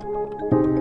Música